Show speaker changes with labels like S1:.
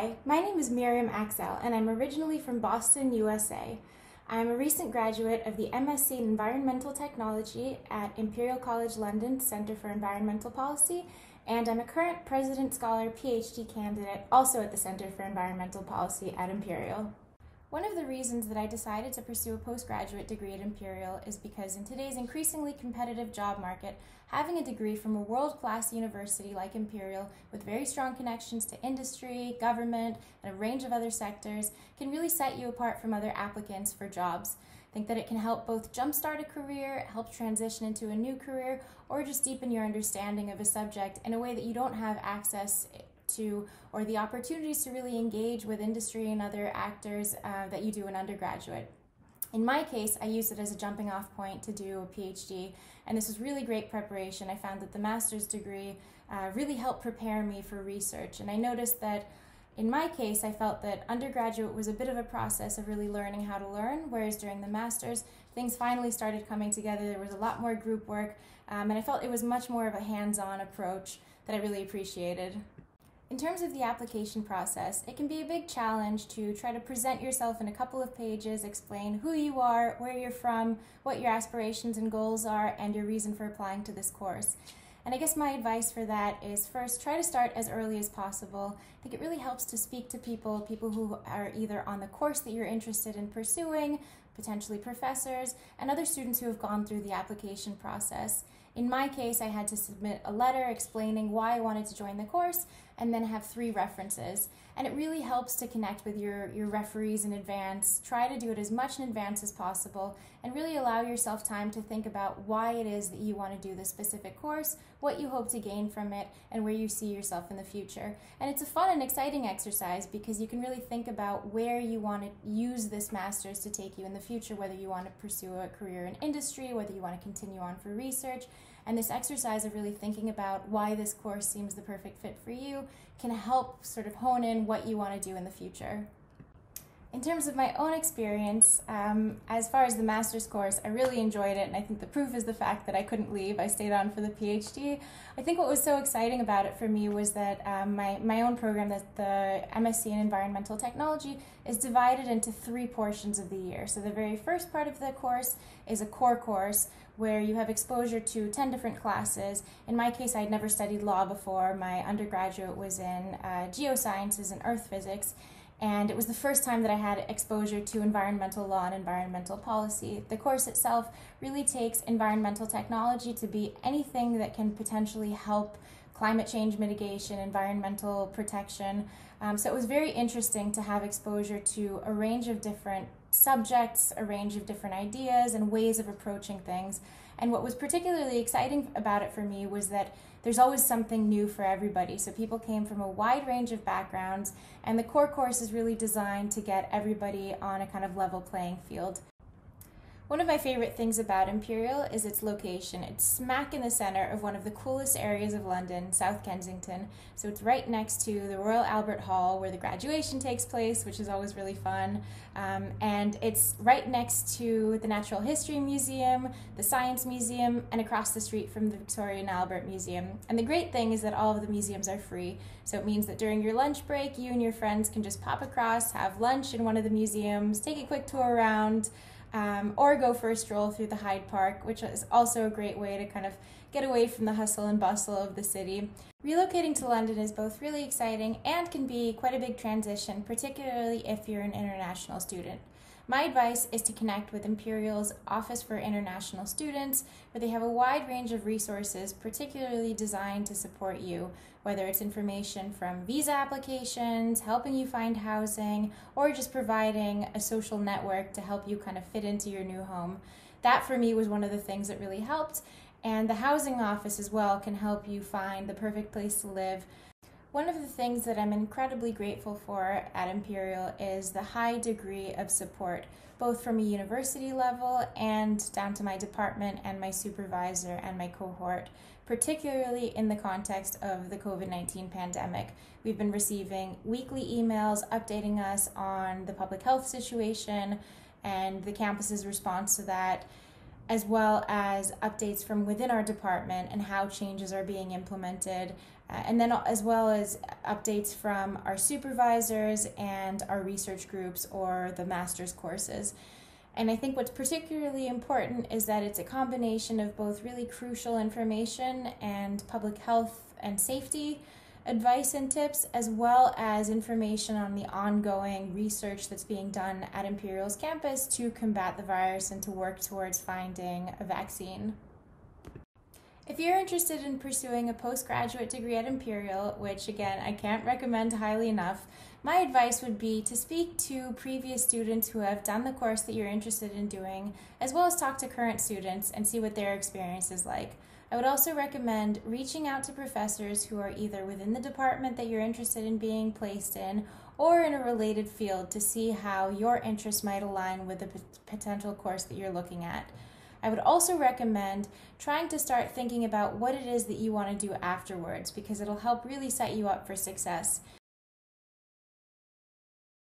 S1: Hi, my name is Miriam Axel, and I'm originally from Boston, USA. I'm a recent graduate of the MSc in Environmental Technology at Imperial College London Centre for Environmental Policy, and I'm a current President Scholar PhD candidate also at the Centre for Environmental Policy at Imperial. One of the reasons that I decided to pursue a postgraduate degree at Imperial is because in today's increasingly competitive job market, having a degree from a world class university like Imperial with very strong connections to industry, government, and a range of other sectors can really set you apart from other applicants for jobs. I think that it can help both jumpstart a career, help transition into a new career, or just deepen your understanding of a subject in a way that you don't have access to or the opportunities to really engage with industry and other actors uh, that you do in undergraduate. In my case, I used it as a jumping off point to do a PhD, and this was really great preparation. I found that the master's degree uh, really helped prepare me for research, and I noticed that in my case, I felt that undergraduate was a bit of a process of really learning how to learn, whereas during the master's, things finally started coming together. There was a lot more group work, um, and I felt it was much more of a hands on approach that I really appreciated. In terms of the application process, it can be a big challenge to try to present yourself in a couple of pages, explain who you are, where you're from, what your aspirations and goals are, and your reason for applying to this course. And I guess my advice for that is first try to start as early as possible. I think it really helps to speak to people, people who are either on the course that you're interested in pursuing, potentially professors, and other students who have gone through the application process. In my case, I had to submit a letter explaining why I wanted to join the course and then have three references. And it really helps to connect with your, your referees in advance. Try to do it as much in advance as possible and really allow yourself time to think about why it is that you want to do this specific course, what you hope to gain from it, and where you see yourself in the future. And it's a fun and exciting exercise because you can really think about where you want to use this master's to take you in the future, whether you want to pursue a career in industry, whether you want to continue on for research. And this exercise of really thinking about why this course seems the perfect fit for you can help sort of hone in what you want to do in the future. In terms of my own experience, um, as far as the master's course, I really enjoyed it, and I think the proof is the fact that I couldn't leave. I stayed on for the PhD. I think what was so exciting about it for me was that um, my, my own program, that the MSc in Environmental Technology, is divided into three portions of the year. So the very first part of the course is a core course where you have exposure to 10 different classes. In my case, I'd never studied law before. My undergraduate was in uh, geosciences and earth physics and it was the first time that I had exposure to environmental law and environmental policy. The course itself really takes environmental technology to be anything that can potentially help climate change mitigation, environmental protection. Um, so it was very interesting to have exposure to a range of different subjects, a range of different ideas and ways of approaching things. And what was particularly exciting about it for me was that there's always something new for everybody. So people came from a wide range of backgrounds, and the core course is really designed to get everybody on a kind of level playing field. One of my favorite things about Imperial is its location. It's smack in the center of one of the coolest areas of London, South Kensington. So it's right next to the Royal Albert Hall where the graduation takes place, which is always really fun. Um, and it's right next to the Natural History Museum, the Science Museum, and across the street from the Victoria and Albert Museum. And the great thing is that all of the museums are free. So it means that during your lunch break, you and your friends can just pop across, have lunch in one of the museums, take a quick tour around um, or go for a stroll through the Hyde Park, which is also a great way to kind of get away from the hustle and bustle of the city. Relocating to London is both really exciting and can be quite a big transition, particularly if you're an international student. My advice is to connect with Imperial's Office for International Students, where they have a wide range of resources particularly designed to support you, whether it's information from visa applications, helping you find housing, or just providing a social network to help you kind of fit into your new home. That for me was one of the things that really helped. And the housing office as well can help you find the perfect place to live one of the things that I'm incredibly grateful for at Imperial is the high degree of support, both from a university level and down to my department and my supervisor and my cohort, particularly in the context of the COVID 19 pandemic. We've been receiving weekly emails updating us on the public health situation and the campus's response to that as well as updates from within our department and how changes are being implemented, uh, and then as well as updates from our supervisors and our research groups or the master's courses. And I think what's particularly important is that it's a combination of both really crucial information and public health and safety advice and tips, as well as information on the ongoing research that's being done at Imperial's campus to combat the virus and to work towards finding a vaccine. If you're interested in pursuing a postgraduate degree at Imperial, which again I can't recommend highly enough, my advice would be to speak to previous students who have done the course that you're interested in doing, as well as talk to current students and see what their experience is like. I would also recommend reaching out to professors who are either within the department that you're interested in being placed in or in a related field to see how your interests might align with the potential course that you're looking at. I would also recommend trying to start thinking about what it is that you want to do afterwards because it'll help really set you up for success.